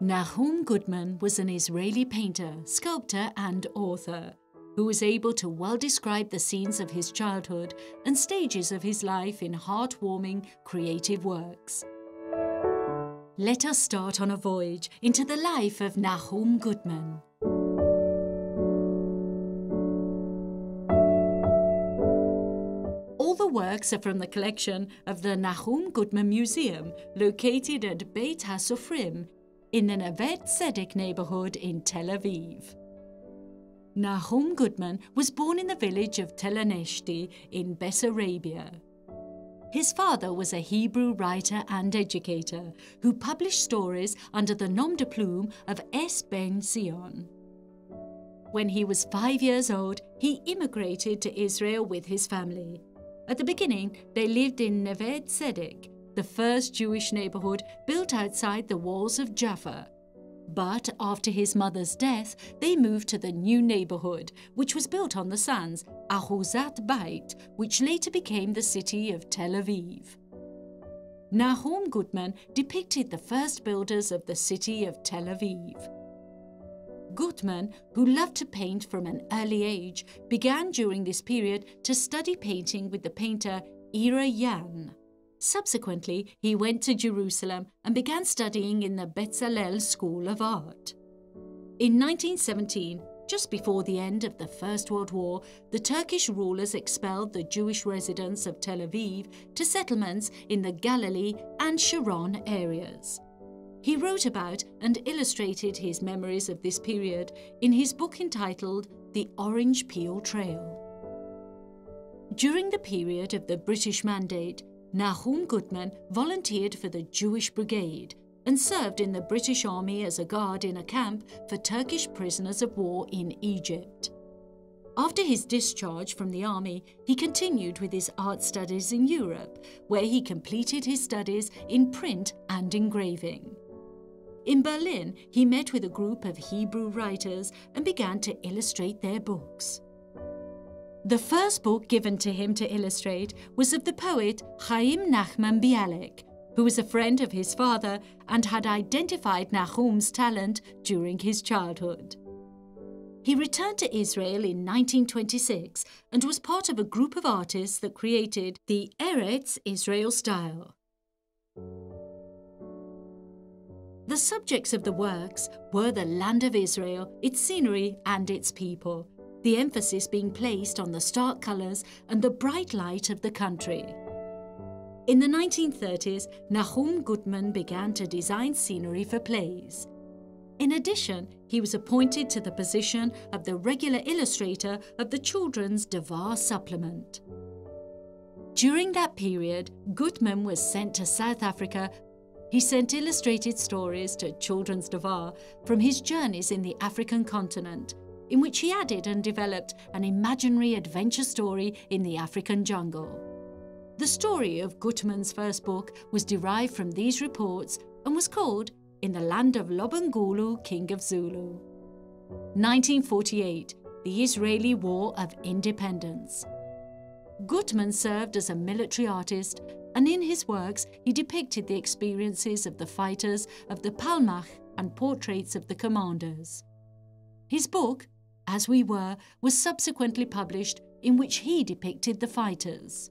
Nahum Gutman was an Israeli painter, sculptor, and author who was able to well describe the scenes of his childhood and stages of his life in heartwarming, creative works. Let us start on a voyage into the life of Nahum Gutman. All the works are from the collection of the Nahum Gutman Museum, located at Beit HaSofrim in the Neve Tzedek neighborhood in Tel Aviv. Nahum Gutman was born in the village of Tel Aneshti in Bessarabia. His father was a Hebrew writer and educator who published stories under the nom de plume of S. Ben Zion. When he was five years old, he immigrated to Israel with his family. At the beginning, they lived in Neve Tzedek, the first Jewish neighborhood built outside the walls of Jaffa, but after his mother's death, they moved to the new neighborhood, which was built on the sands, Ahuzat Bait, which later became the city of Tel Aviv. Nahum Gutman depicted the first builders of the city of Tel Aviv. Gutman, who loved to paint from an early age, began during this period to study painting with the painter Ira Yan. Subsequently, he went to Jerusalem and began studying in the Bezalel School of Art. In 1917, just before the end of the First World War, the Turkish rulers expelled the Jewish residents of Tel Aviv to settlements in the Galilee and Sharon areas. He wrote about and illustrated his memories of this period in his book entitled The Orange Peel Trail. During the period of the British Mandate, Nahum Gutman volunteered for the Jewish Brigade and served in the British Army as a guard in a camp for Turkish prisoners of war in Egypt. After his discharge from the army, he continued with his art studies in Europe, where he completed his studies in print and engraving. In Berlin, he met with a group of Hebrew writers and began to illustrate their books. The first book given to him to illustrate was of the poet Chaim Nachman Bialik, who was a friend of his father and had identified Nahum's talent during his childhood. He returned to Israel in 1926 and was part of a group of artists that created the Eretz Israel style. The subjects of the works were the land of Israel, its scenery, and its people, the emphasis being placed on the stark colours and the bright light of the country. In the 1930s, Nahum Gutman began to design scenery for plays. In addition, he was appointed to the position of the regular illustrator of the children's Devar supplement. During that period, Gutman was sent to South Africa. He sent illustrated stories to Children's Devar from his journeys in the African continent in which he added and developed an imaginary adventure story in the African jungle. The story of Gutman's first book was derived from these reports and was called In the Land of Lobengulu, King of Zulu. 1948, the Israeli War of Independence. Gutman served as a military artist, and in his works he depicted the experiences of the fighters of the Palmach and portraits of the commanders. His book, as We Were was subsequently published in which he depicted the fighters.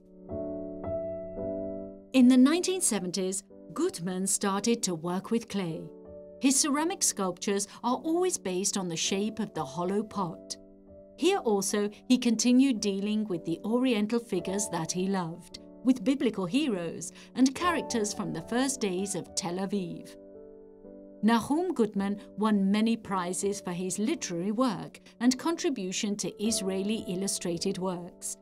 In the 1970s, Gutman started to work with clay. His ceramic sculptures are always based on the shape of the hollow pot. Here also, he continued dealing with the Oriental figures that he loved, with biblical heroes and characters from the first days of Tel Aviv. Nahum Gutman won many prizes for his literary work and contribution to Israeli illustrated works.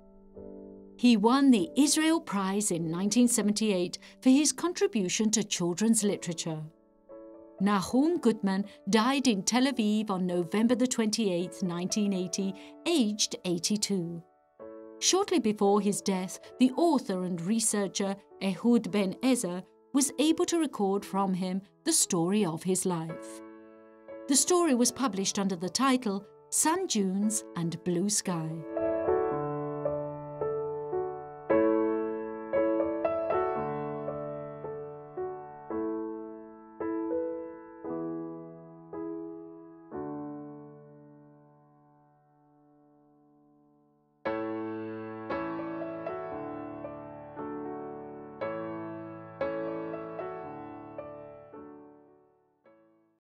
He won the Israel Prize in 1978 for his contribution to children's literature. Nahum Gutman died in Tel Aviv on November 28, 1980, aged 82. Shortly before his death, the author and researcher Ehud Ben Ezer was able to record from him the story of his life. The story was published under the title Sun Dunes and Blue Sky.